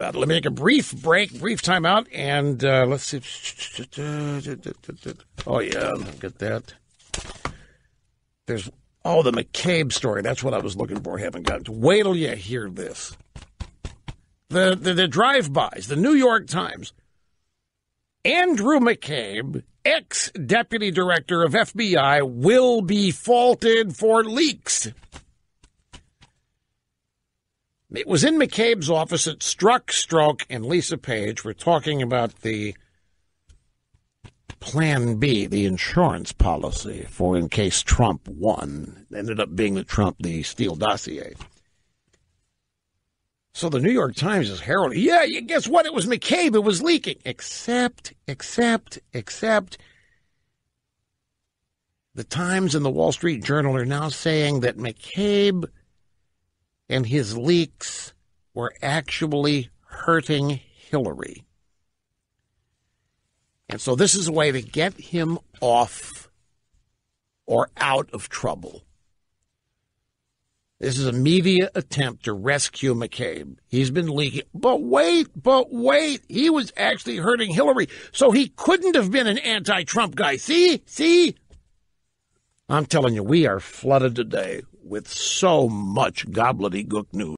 Uh, let me make a brief break, brief timeout, and uh, let's see. Oh yeah, get that. There's oh the McCabe story. That's what I was looking for. Haven't got to. Wait till you hear this. The the, the drive-bys. The New York Times. Andrew McCabe, ex deputy director of FBI, will be faulted for leaks. It was in McCabe's office that Strzok, Stroke, and Lisa Page were talking about the Plan B, the insurance policy for in case Trump won. It ended up being the Trump, the Steele dossier. So the New York Times is heralding, yeah, guess what? It was McCabe. It was leaking. Except, except, except. The Times and the Wall Street Journal are now saying that McCabe and his leaks were actually hurting Hillary. And so this is a way to get him off or out of trouble. This is a media attempt to rescue McCabe. He's been leaking. But wait, but wait. He was actually hurting Hillary. So he couldn't have been an anti Trump guy. See? See? I'm telling you, we are flooded today with so much gobbledygook news.